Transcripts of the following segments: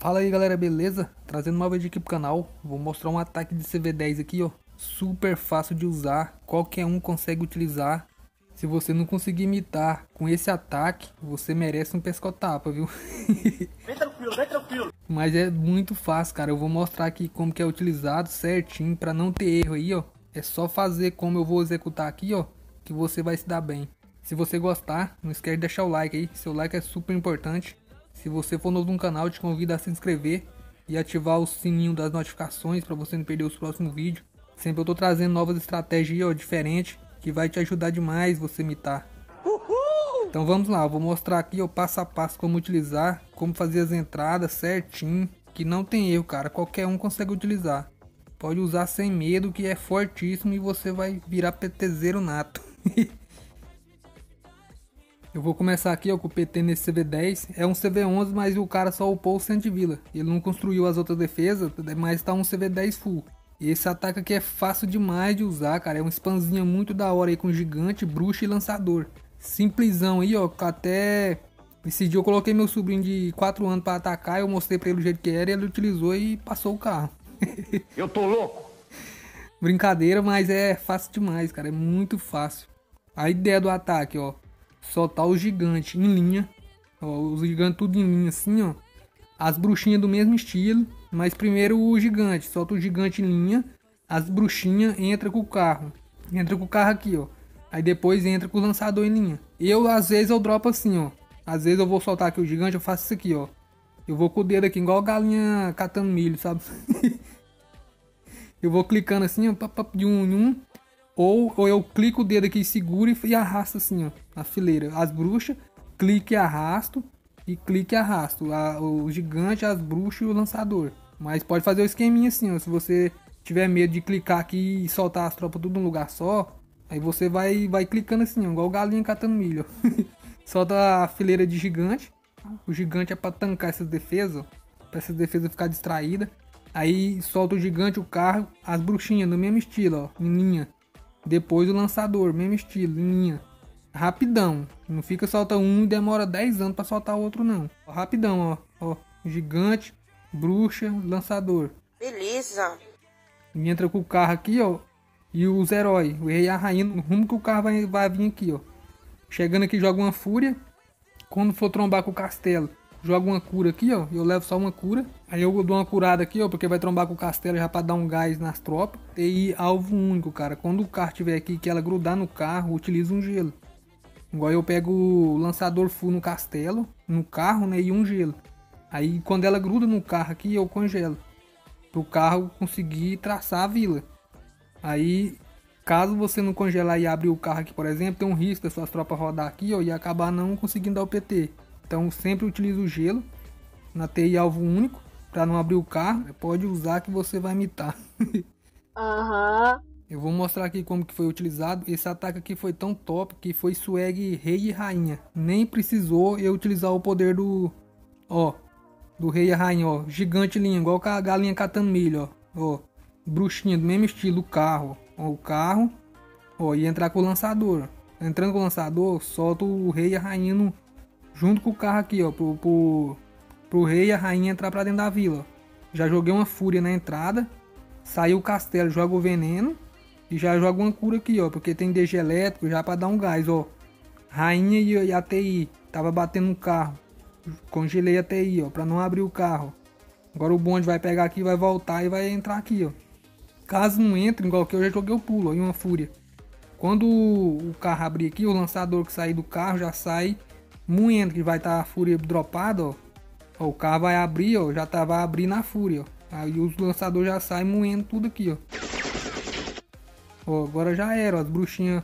Fala aí galera, beleza? Trazendo uma vídeo aqui pro canal, vou mostrar um ataque de CV10 aqui ó. Super fácil de usar, qualquer um consegue utilizar. Se você não conseguir imitar com esse ataque, você merece um pescotapa, viu? Vem tranquilo, vem tranquilo. Mas é muito fácil cara, eu vou mostrar aqui como que é utilizado certinho pra não ter erro aí ó. É só fazer como eu vou executar aqui ó, que você vai se dar bem. Se você gostar, não esquece de deixar o like aí, seu like é super importante. Se você for novo no canal, te convido a se inscrever e ativar o sininho das notificações para você não perder os próximos vídeos. Sempre eu tô trazendo novas estratégias ó, diferentes que vai te ajudar demais você imitar. Uhul! Então vamos lá, vou mostrar aqui o passo a passo como utilizar, como fazer as entradas certinho, que não tem erro, cara, qualquer um consegue utilizar. Pode usar sem medo, que é fortíssimo e você vai virar PTZero nato. Eu vou começar aqui ó, com o PT nesse CV10. É um CV11, mas o cara só upou o Santivila. Ele não construiu as outras defesas, mas tá um CV10 full. E esse ataque aqui é fácil demais de usar, cara. É um spamzinho muito da hora aí com gigante, bruxa e lançador. Simplesão aí, ó. Até esse dia eu coloquei meu sobrinho de 4 anos para atacar. Eu mostrei pra ele o jeito que era e ele utilizou e passou o carro. eu tô louco! Brincadeira, mas é fácil demais, cara. É muito fácil. A ideia do ataque, ó soltar o gigante em linha. Ó, os gigantes tudo em linha assim, ó. As bruxinhas do mesmo estilo, mas primeiro o gigante, solta o gigante em linha. As bruxinhas entra com o carro. Entra com o carro aqui, ó. Aí depois entra com o lançador em linha. Eu às vezes eu dropo assim, ó. Às vezes eu vou soltar aqui o gigante, eu faço isso aqui, ó. Eu vou com o dedo aqui igual galinha catando milho, sabe? eu vou clicando assim, ó, de um em um. Ou, ou eu clico o dedo aqui, seguro e, e arrasto assim, ó, a fileira. As bruxas, clique e arrasto. E clique e arrasto. A, o gigante, as bruxas e o lançador. Mas pode fazer o esqueminha assim, ó. Se você tiver medo de clicar aqui e soltar as tropas tudo num lugar só, aí você vai, vai clicando assim, ó, igual galinha catando milho. Solta a fileira de gigante. O gigante é para tancar essas defesas, para essas defesas ficar distraída. Aí solta o gigante, o carro, as bruxinhas no mesmo estilo, ó, em linha. Depois o lançador, mesmo estilo, linha. Rapidão. Não fica solta um e demora 10 anos para soltar o outro não. Rapidão, ó. Ó, gigante, bruxa, lançador. Beleza. E entra com o carro aqui, ó. E os heróis, o rei e a rainha, no rumo que o carro vai, vai vir aqui, ó. Chegando aqui, joga uma fúria. Quando for trombar com o castelo, joga uma cura aqui, ó. Eu levo só uma cura. Aí eu dou uma curada aqui, ó, porque vai trombar com o castelo já pra dar um gás nas tropas. E alvo único, cara. Quando o carro tiver aqui que ela grudar no carro, utiliza um gelo. Igual eu pego o lançador full no castelo, no carro, né, e um gelo. Aí quando ela gruda no carro aqui, eu congelo. Pro carro conseguir traçar a vila. Aí, caso você não congelar e abrir o carro aqui, por exemplo, tem um risco das suas tropas rodar aqui, ó, e acabar não conseguindo dar o PT. Então sempre utilizo o gelo na TI alvo único para não abrir o carro. Pode usar que você vai imitar. Aham. uhum. Eu vou mostrar aqui como que foi utilizado. Esse ataque aqui foi tão top que foi swag rei e rainha. Nem precisou eu utilizar o poder do... Ó. Do rei e rainha, ó. Gigante linha, igual a galinha catando milho, ó. Ó. Bruxinha, do mesmo estilo, carro. Ó, o carro. Ó, e entrar com o lançador. Entrando com o lançador, solta o rei e a rainha no, junto com o carro aqui, ó, pro, pro, pro rei e a rainha entrar pra dentro da vila. Já joguei uma fúria na entrada, saiu o castelo, joga o veneno e já joga uma cura aqui, ó, porque tem DG elétrico já pra dar um gás, ó. Rainha e a TI, tava batendo no carro, congelei a TI, ó, pra não abrir o carro. Agora o bonde vai pegar aqui, vai voltar e vai entrar aqui, ó. Caso não entre, igual que eu já joguei o pulo, ó, em uma fúria. Quando o carro abrir aqui, o lançador que sair do carro já sai moendo, que vai estar tá a fúria dropada, ó. ó. O carro vai abrir, ó, já tá, vai abrir na fúria, ó. Aí os lançadores já saem moendo tudo aqui, ó. Ó, agora já era, ó, as bruxinhas,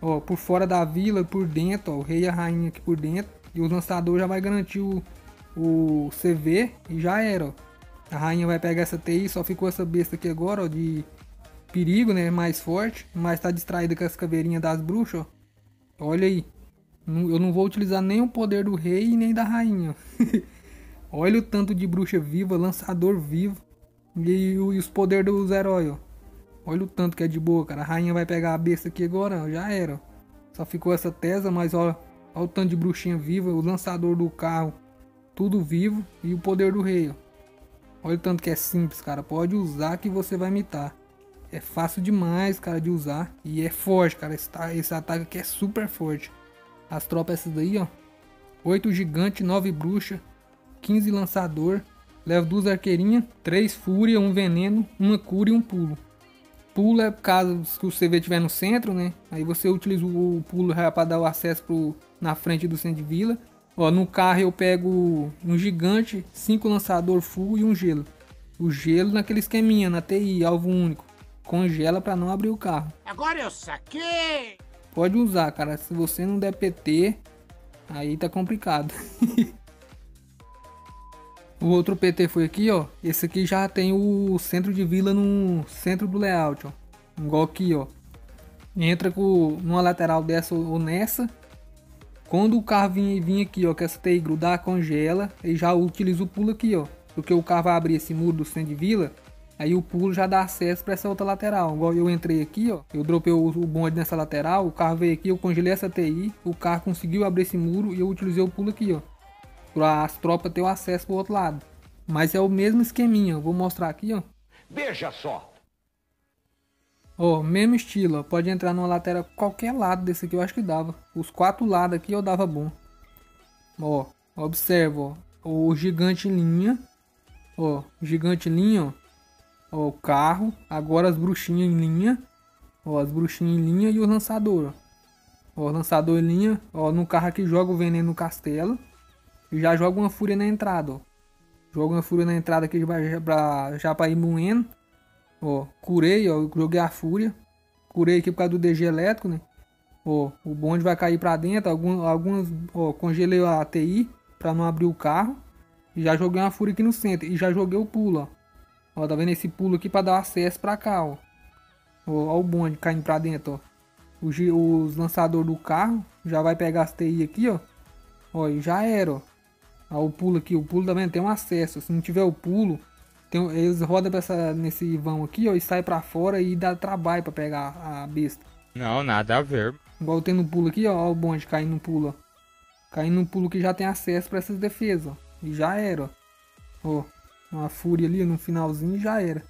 ó, por fora da vila, por dentro, ó, o rei e a rainha aqui por dentro. E os lançadores já vai garantir o, o CV e já era, ó. A rainha vai pegar essa TI, só ficou essa besta aqui agora, ó, de perigo, né, mais forte. Mas tá distraída com as caveirinhas das bruxas, ó. Olha aí. Eu não vou utilizar nem o poder do rei e nem da rainha. Olha o tanto de bruxa viva, lançador vivo. E, os poderes dos heróis, ó. Olha o tanto que é de boa, cara. A rainha vai pegar a besta aqui agora, ó. Já era. Só ficou essa tesa, mas ó, olha o tanto de bruxinha viva. O lançador do carro tudo vivo e o poder do rei, ó. Olha o tanto que é simples, cara. Pode usar que você vai mitar. É fácil demais, cara, de usar. E é forte, cara. Esse, esse ataque aqui é super forte. As tropas essas daí, ó. 8 gigante, 9 bruxa, 15 lançador. Leva duas arqueirinhas, 3 fúria, um veneno, uma cura e um pulo. Pulo é caso que o CV estiver no centro, né? Aí você utiliza o pulo para dar o acesso pro, na frente do centro de vila. Ó, no carro eu pego um gigante, 5 lançador full e um gelo. O gelo naquele esqueminha, na TI, alvo único congela para não abrir o carro. Agora eu saquei! Pode usar, cara. Se você não der PT, aí tá complicado. o outro PT foi aqui, ó. Esse aqui já tem o centro de vila no centro do layout, ó. Igual aqui, ó. Entra com numa lateral dessa ou nessa. Quando o carro vir, vir aqui, ó, que essa TI grudar, congela. E já utiliza o pulo aqui, ó. Porque o carro vai abrir esse muro do centro de vila. Aí o pulo já dá acesso para essa outra lateral. Igual eu entrei aqui, ó. Eu dropei o, bonde nessa lateral. O carro veio aqui, eu congelei essa TI. O carro conseguiu abrir esse muro e eu utilizei o pulo aqui, ó. Para as tropas ter o acesso pro outro lado. Mas é o mesmo esqueminha. Eu vou mostrar aqui, ó. Veja só. Ó, mesmo estilo, ó. Pode entrar numa lateral qualquer lado desse aqui, eu acho que dava. Os quatro lados aqui eu dava bom. Ó, observa, ó. O gigante linha. Ó, gigante linha, ó Ó, o carro. Agora as bruxinhas em linha. Ó, as bruxinhas em linha e o lançador. Ó, lançador em linha. Ó, no carro aqui joga o veneno no castelo. E já joga uma fúria na entrada, ó. Joga uma fúria na entrada aqui já pra, já pra ir moendo. Ó, curei, ó. Joguei a fúria. Curei aqui por causa do DG elétrico, né? Ó, o bonde vai cair pra dentro. Algum, algumas, ó, congelei a TI pra não abrir o carro. E já joguei uma fúria aqui no centro. E já joguei o pulo, ó. Ó, tá vendo esse pulo aqui para dar acesso para cá, ó. ó. Ó, o bonde caindo para dentro, ó. Os, os lançadores do carro já vai pegar as TI aqui, ó. Ó, e já era, ó. ó. o pulo aqui, o pulo também tem um acesso. Se não tiver o pulo, tem, eles rodam essa, nesse vão aqui, ó, e sai para fora e dá trabalho para pegar a besta. Não, nada a ver. Igual tem no pulo aqui, ó, ó o bonde caindo no pulo, ó. Caindo no pulo que já tem acesso para essas defesas, ó. E já era, ó. Ó, uma fúria ali no finalzinho já era.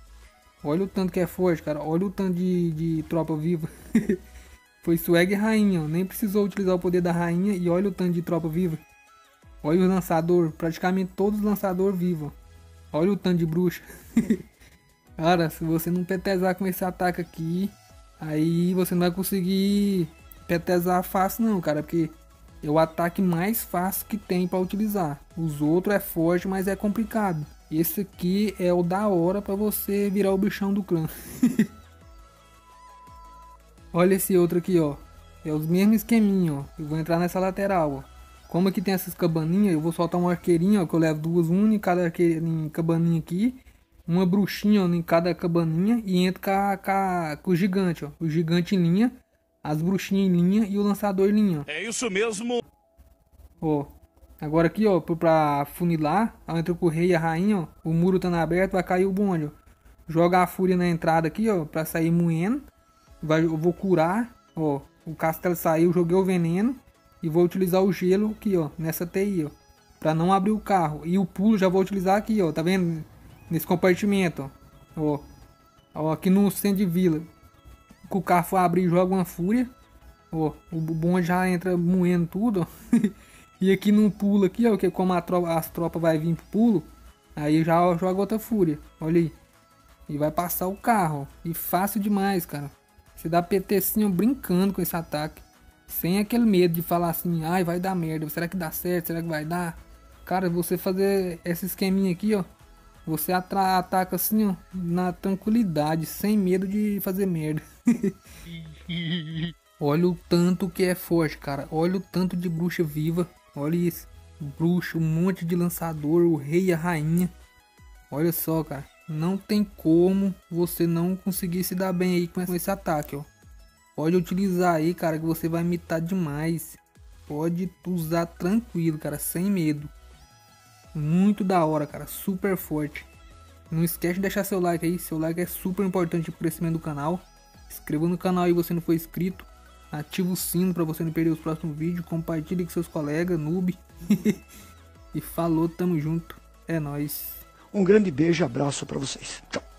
Olha o tanto que é forte, cara. Olha o tanto de, de tropa viva. Foi swag rainha, ó. Nem precisou utilizar o poder da rainha. E olha o tanto de tropa viva. Olha o lançador. Praticamente todos os lançadores vivos. Olha o tanto de bruxa. cara, se você não petezar com esse ataque aqui, aí você não vai conseguir petezar fácil não, cara. Porque é o ataque mais fácil que tem para utilizar. Os outros é forte, mas é complicado. Esse aqui é o da hora para você virar o bichão do clã. Olha esse outro aqui, ó. É os mesmos esqueminha, ó. Eu vou entrar nessa lateral, ó. Como aqui tem essas cabaninhas, eu vou soltar uma arqueirinha, ó, que eu levo duas, uma em cada arqueirinha, em cabaninha aqui. Uma bruxinha ó, em cada cabaninha e entro com, a, com, com o gigante, ó. O gigante em linha, as bruxinhas em linha e o lançador em linha. É isso mesmo. Ó, Agora aqui, ó, pra funilar, entre o rei e a rainha, ó, o muro estando aberto, vai cair o bonde, ó. Joga a fúria na entrada aqui, ó, pra sair moendo. Vai, eu vou curar, ó. O castelo saiu, joguei o veneno. E vou utilizar o gelo aqui, ó, nessa TI, ó. Pra não abrir o carro. E o pulo já vou utilizar aqui, ó, tá vendo? Nesse compartimento, ó. Ó, ó aqui no centro de vila. Que o carro for abrir, joga uma fúria. Ó, o bonde já entra moendo tudo, ó. E aqui no pulo aqui, ó, que como tropa, as tropas vai vir pro pulo, aí já joga outra fúria. Olha aí. E vai passar o carro. E fácil demais, cara. Você dá PT ó, brincando com esse ataque. Sem aquele medo de falar assim, ai, vai dar merda. Será que dá certo? Será que vai dar? Cara, você fazer esse esqueminha aqui, ó. Você ataca assim, ó, na tranquilidade, sem medo de fazer merda. Olha o tanto que é forte, cara. Olha o tanto de bruxa viva. Olha isso. Bruxo, um monte de lançador, o rei e a rainha. Olha só, cara. Não tem como você não conseguir se dar bem aí com esse ataque, ó. Pode utilizar aí, cara, que você vai imitar demais. Pode usar tranquilo, cara, sem medo. Muito da hora, cara. Super forte. Não esquece de deixar seu like aí. Seu like é super importante pro crescimento do canal. Inscreva no canal aí se você não for inscrito ativa o sino para você não perder os próximos vídeos, compartilhe com seus colegas, noob. E falou, tamo junto. É nóis. Um grande beijo e abraço pra vocês. Tchau.